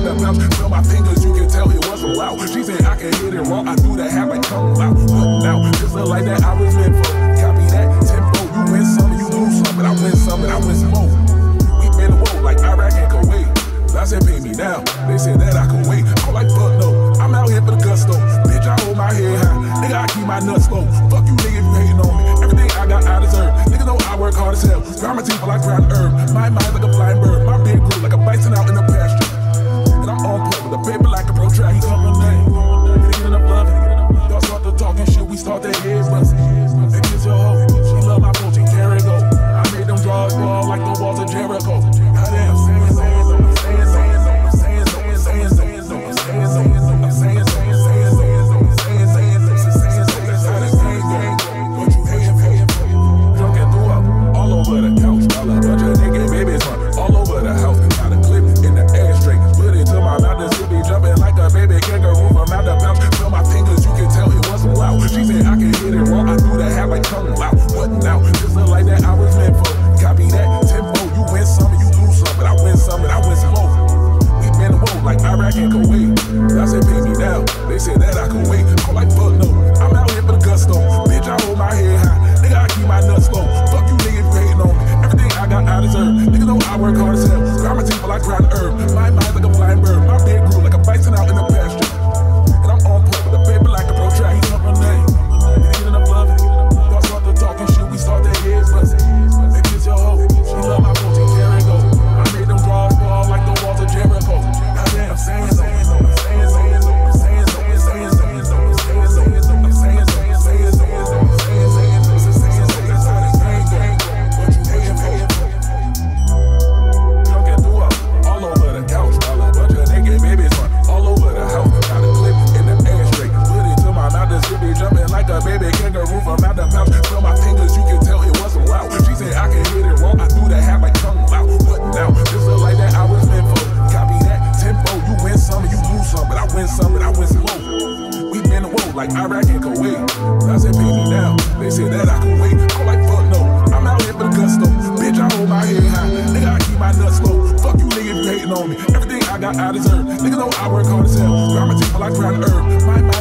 my fingers, you can tell it wasn't loud. She said I can hit it raw, I do that, have like come out. But now, just look like that I was meant for. Copy that tempo, you win some, you lose some, but I win some, and I win some more. We been woke like Iraq and Kuwait. I said pay me now, they said that I can wait. I'm like fuck no, I'm out here for the gusto. Bitch, I hold my head high, nigga I keep my nuts low. Fuck you nigga if you hating on me. Everything I got I deserve. Nigga know I work hard as hell. Grind my teeth like ground herb. My mind like a flying we start to hear I some more. We been woke like Iraq and Kuwait. I said pay me now. They said that I can wait. I'm like fuck no. I'm out here for the gusto. Bitch, I hold my head high. Nigga, I keep my nuts low. Fuck you nigga you hating on me. Everything I got I deserve. Nigga know I work hard as hell. My ground herb. My mind like a flying bird. My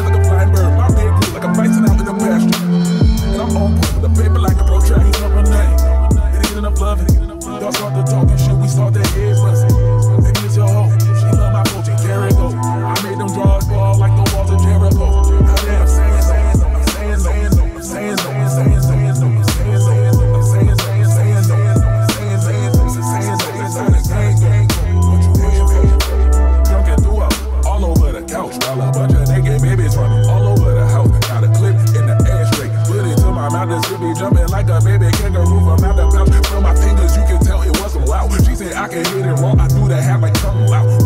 babies from all over the house. Got a clip in the ashtray. Put it to my mouth, this be jumping like a baby kangaroo from out the pouch. From my fingers, you can tell it wasn't loud. She said I can hit it wrong. I knew that had like something loud.